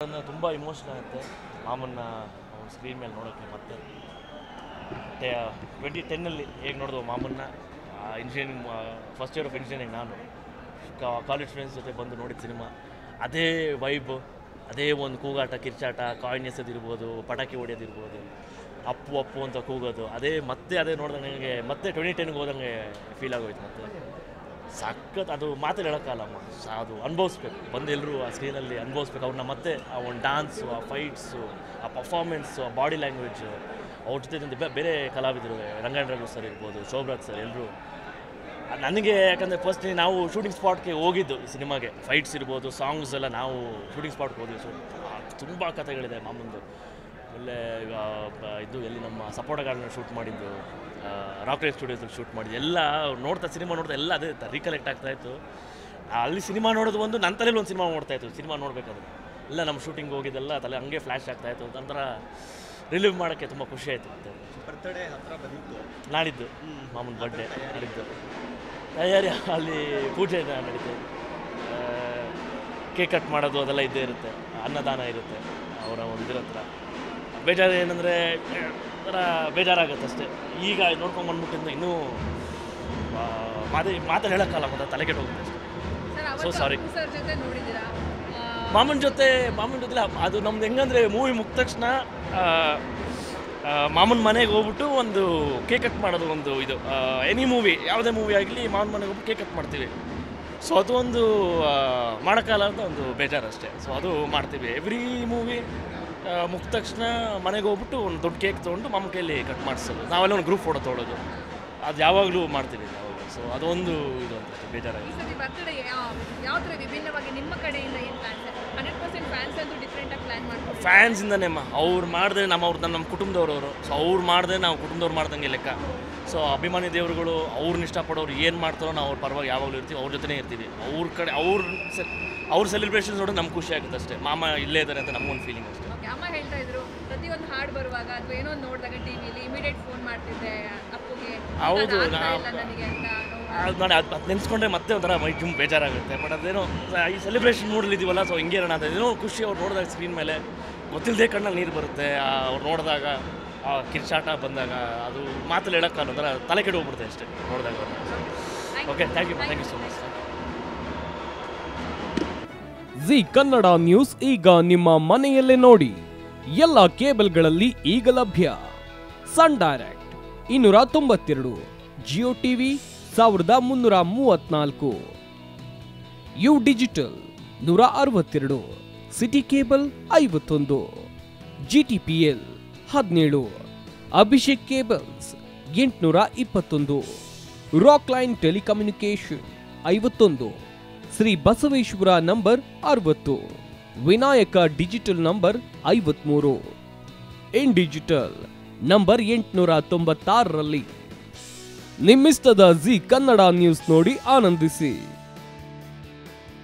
ತುಂಬ ಇಮೋಷನ್ ಆಗುತ್ತೆ. ಮಾಮನ್ನ ಅವ್ನ ಸ್ಕ್ರೀನ್ ಮೇಲೆ ನೋಡೋಕ್ಕೆ ಮತ್ತೆ. ಮತ್ತೆ ಟ್ವೆಂಟಿ ಟೆನ್ನಲ್ಲಿ ಹೇಗೆ ನೋಡಿದ್ವು ಮಾಮನ್ನ? Engineering first year of engineering ನಾನು. ಕಾಲೇಜ್ ಫ್ರೆಂಡ್ಸ್ ಜೊತೆ ಬಂದು ನೋಡಿದ ಸಿನಿಮಾ. ಅದೇ ವೈಬ್ ಅದೇ ಒಂದು ಕೂಗಾಟ, ಕಿರ್ಚಾಟ ಕಾಯಿನ್ ಎಸೆದಿರ್ಬೋದು ಪಟಾಕಿ ಹೊಡೆಯೋದಿರ್ಬೋದು, ಅಪ್ಪು ಅಪ್ಪು ಅಂತ ಕೂಗೋದು. ಅದೇ ಮತ್ತೆ ಅದೇ ನೋಡಿದಂಗೆ ನನಗೆ ಮತ್ತೆ ಟ್ವೆಂಟಿ ಟೆನ್ಗೆ ಹೋದಂಗೆ ಫೀಲ್ ಆಗೋಯ್ತು ಮತ್ತೆ. ಸಖತ್ ಅದು ಮಾತಲ್ಲಿ ಹೇಳೋಕ್ಕಲ್ಲಮ್ಮ ಸ- ಅದು ಅನುಭವಿಸ್ಬೇಕು. ಬಂದು ಎಲ್ಲರೂ ಆ ಸ್ಕ್ರೀನಲ್ಲಿ ಅನುಭವಿಸ್ಬೇಕು. ಅವ್ರನ್ನ ಮತ್ತೆ ಆ ಒಂದು ಡಾನ್ಸು ಆ ಫೈಟ್ಸು ಆ ಪರ್ಫಾರ್ಮೆನ್ಸು ಆ ಬಾಡಿ ಲ್ಯಾಂಗ್ವೇಜು ಅವ್ರ ಜೊತೆ ಬೇರೆ ಕಲಾವಿದರು ರಂಗಣ್ಣ ರಘು ಸರ್ ಇರ್ಬೋದು, ಶೋಭರಾಜ್ ಸರ್ ಎಲ್ಲರೂ ನನಗೆ ಯಾಕಂದರೆ ಫಸ್ಟ್ ನಾವು ಶೂಟಿಂಗ್ ಸ್ಪಾಟ್ಗೆ ಹೋಗಿದ್ದು ಈ ಸಿನಿಮಾಗೆ ಫೈಟ್ಸ್ ಇರ್ಬೋದು ಸಾಂಗ್ಸ್ ಎಲ್ಲ ನಾವು ಶೂಟಿಂಗ್ ಸ್ಪಾಟ್ಗೆ ಹೋದ್ವಿ. ಸೊ ತುಂಬ ಕಥೆಗಳಿದೆ ಮಾಮಂದು. ಒಳ್ಳೆ ಈಗ ಇದು ಎಲ್ಲಿ ನಮ್ಮ ಸಪೋಟ ಗಾರ್ಡನ್ ಶೂಟ್ ಮಾಡಿದ್ದು ರಾಕ್ರೇಟ್ ಸ್ಟುಡಿಯೋಸಲ್ಲಿ ಶೂಟ್ ಮಾಡಿದ್ದು ಎಲ್ಲ ನೋಡ್ತಾ ಸಿನಿಮಾ ನೋಡ್ತಾ ಎಲ್ಲ ಅದೇ ರೀಕಲೆಕ್ಟ್ ಆಗ್ತಾ ಇತ್ತು. ಅಲ್ಲಿ ಸಿನಿಮಾ ನೋಡೋದು ಒಂದು ನನ್ನ ತಲೆಯಲ್ಲಿ ಒಂದು ಸಿನಿಮಾ ನೋಡ್ತಾ ಇತ್ತು ಸಿನಿಮಾ ನೋಡಬೇಕಾದ್ರೆ. ಎಲ್ಲ ನಮ್ಮ ಶೂಟಿಂಗ್ ಹೋಗಿದ್ದೆಲ್ಲ ತಲೆ ಹಂಗೆ ಫ್ಲ್ಯಾಶ್ ಆಗ್ತಾ ಇತ್ತು ಒಂಥರ ರಿಲೀವ್ ಮಾಡೋಕ್ಕೆ ತುಂಬ ಖುಷಿ ಆಯಿತು ಮತ್ತೆ. ಬರ್ತ್ಡೇ ಹತ್ರ ಬಂದಿತ್ತು. ನಾಡಿದ್ದು ಮಾಮೂಲು ಬರ್ಡೇ ನಾಡಿದ್ದು. ತಯಾರಿ ಅಲ್ಲಿ ಪೂಜೆ ಇದೆ ನಡೀತು. ಕೇಕ್ ಕಟ್ ಮಾಡೋದು ಅದೆಲ್ಲ ಇದ್ದೇ ಇರುತ್ತೆ ಅನ್ನದಾನ ಇರುತ್ತೆ ಅವರ ಒಂದು ಇದ್ರ ಹತ್ರ ಬೇಜಾರು ಏನಂದರೆ ಒಂಥರ ಬೇಜಾರಾಗುತ್ತೆ ಅಷ್ಟೇ ಈಗ ನೋಡ್ಕೊಂಡು ಬಂದ್ಬಿಟ್ಟಿಂದ ಇನ್ನೂ ಮಾತು ಮಾತಲ್ಲಿ ಹೇಳೋಕ್ಕಲ್ಲ ಮತ್ತೆ ತಲೆ ಕೆಟ್ಟು ಹೋಗುತ್ತೆ ಅಷ್ಟೇ. ಅಪ್ಪು ಸರ್ ಮಾಮನ ಜೊತೆ ಮಾಮನ ಜೊತೆ ಅದು ನಮ್ದು ಹೆಂಗಂದ್ರೆ ಮೂವಿ ಮುಗಿದ ತಕ್ಷಣ ಮಾಮನ ಮನೆಗೆ ಹೋಗ್ಬಿಟ್ಟು ಒಂದು ಕೇಕ್ ಕಟ್ ಮಾಡೋದು ಒಂದು ಇದು ಎನಿ ಮೂವಿ ಯಾವುದೇ ಮೂವಿ ಆಗಲಿ ಮಾಮನ ಮನೆಗೆ ಹೋಗ್ಬಿಟ್ಟು ಕೇಕ್ ಕಟ್ ಮಾಡ್ತೀವಿ. ಸೊ ಅದು ಒಂದು ಮಾಡೋಕ್ಕಲ್ಲ ಅಂತ ಒಂದು ಬೇಜಾರು ಅಷ್ಟೇ ಸೊ ಅದು ಮಾಡ್ತೀವಿ. ಎವ್ರಿ ಮೂವಿ ಮುಗಿದ ತಕ್ಷಣ ಮನೆಗೆ ಹೋಗ್ಬಿಟ್ಟು ಒಂದು ದೊಡ್ಡ ಕೇಕ್ ತೊಗೊಂಡು ಮಾಮ ಕೈಯಲ್ಲಿ ಕಟ್ ಮಾಡಿಸೋದು. ನಾವೆಲ್ಲ ಒಂದು ಗ್ರೂಪ್ ಫೋಟೋ ತೊಗೊಳೋದು. ಅದು ಯಾವಾಗಲೂ ಮಾಡ್ತೀವಿ ನಾವು. ಸೊ ಅದೊಂದು ಇದು ಅಂತ ಬೇಜಾರಾಗಿ ಫ್ಯಾನ್ಸಿಂದನೇ ಅಮ್ಮ. ಅವ್ರು ಮಾಡಿದ್ರೆ ನಮ್ಮ ಅವ್ರು ನಮ್ಮ ಕುಟುಂಬದವ್ರು ಅವರು ಸೊ ಅವ್ರು ಮಾಡಿದ್ರೆ ನಾವು ಕುಟುಂಬದವ್ರು ಮಾಡ್ದಂಗೆ ಲೆಕ್ಕ. ಸೊ ಅಭಿಮಾನಿ ದೇವರುಗಳು ಅವ್ರನ್ನ ಇಷ್ಟಪಡೋರು ಏನು ಮಾಡ್ತಾರೋ ನಾವು ಅವ್ರ ಪರವಾಗಿ ಯಾವಾಗಲೂ ಇರ್ತೀವಿ ಅವ್ರ ಜೊತೆನೇ ಇರ್ತೀವಿ. ಅವ್ರ ಕಡೆ ಅವ್ರ ಸೆಲ್ ಅವ್ರ ಸೆಲೆಬ್ರೇಷನ್ಸ್ ನೋಡಿದ್ರೆ ನಮ್ಗೆ ಖುಷಿ ಆಗುತ್ತೆ ಅಷ್ಟೇ. ಮಾಮ ಇಲ್ಲೇ ಇದ್ದಾರೆ ಅಂತ ನಮಗೊಂದು ಫೀಲಿಂಗ್ ಅಷ್ಟೇ. ಅಮ್ಮ ಹೇಳ್ತಾ ಇದ್ರು ಪ್ರತಿಯೊಂದು ಹಾಡು ಬರುವಾಗ ಅಥವಾ ಏನೋ ನೋಡಿದಾಗ ಟಿವಿಲಿ ಇಮಿಡಿಯೇಟ್ ಫೋನ್ ಮಾಡ್ತಿದ್ದೆ ಅಪ್ಪಗೆ ಹೌದು, ನೋವು. ಅದು ಅದು ನೆನೆಸ್ಕೊಂಡ್ರೆ ಮತ್ತೆ ಒಂಥರ ಮೈ ತುಂಬ ಬೇಜಾರಾಗುತ್ತೆ. ಬಟ್ ಅದೇನೋ ಈ ಸೆಲೆಬ್ರೇಷನ್ ಮೂಡಲಿದ್ದೀವಲ್ಲ ಸೊ ಹಿಂಗೆ ಇರೋಣ ಅಂತ ಏನೋ ಖುಷಿ ಅವ್ರು ನೋಡಿದಾಗ ಸ್ಕ್ರೀನ್ ಮೇಲೆ ಗೊತ್ತಿಲ್ಲದೆ ಕಣ್ಣಲ್ಲಿ ನೀರು ಬರುತ್ತೆ ಅವ್ರು ನೋಡಿದಾಗ. ಆ ಕಿರ್ಚಾಟ ಬಂದಾಗ ಅದು ಮಾತಲ್ಲಿ ಅನ್ನೋದ್ರೆ ತಲೆ ಕೆಟ್ಟು ಹೋಗ್ಬಿಡುತ್ತೆ ಅಷ್ಟೇ, ನೋಡಿದಾಗ. Okay thank you thank you so much Zee Kannada news ಈಗ ನಿಮ್ಮ ಮನೆಯಲ್ಲೇ ನೋಡಿ. ಎಲ್ಲ ಕೇಬಲ್ಗಳಲ್ಲಿ ಈಗ ಲಭ್ಯ. ಸನ್ ಡೈರೆಕ್ಟ್ ಇನ್ನೂರ ತೊಂಬತ್ತೆರಡು, ಜಿಯೋ ಟಿವಿ ಸಾವಿರದ ಮುನ್ನೂರ ಮೂವತ್ನಾಲ್ಕು ಯು ಡಿಜಿಟಲ್ ನೂರ ಅರವತ್ತೆರಡು, ಸಿಟಿ ಕೇಬಲ್ ಐವತ್ತೊಂದು, ಜಿ ಟಿ ಪಿ ಎಲ್ ಹದಿನೇಳು. ಅಭಿಷೇಕ್ ಕೇಬಲ್ಸ್, ಎಂಟುನೂರ ಇಪ್ಪತ್ತೊಂದು. ರಾಕ್ ಲೈನ್ ಟೆಲಿಕಮ್ಯುನಿಕೇಶನ್ ಐವತ್ತೊಂದು. ಶ್ರೀ ಬಸವೇಶ್ವರ ನಂಬರ್ ಅರವತ್ತು. ವಿನಾಯಕ ಡಿಜಿಟಲ್ ನಂಬರ್ ಐವತ್ಮೂರು. ಇನ್ ಡಿಜಿಟಲ್ ನಂಬರ್ ಎಂಟುನೂರ ತೊಂಬತ್ತಾರರಲ್ಲಿ. ನಿಮ್ಮಿಸ್ತದ ಜಿ ಕನ್ನಡ ನ್ಯೂಸ್ ನೋಡಿ ಆನಂದಿಸಿ.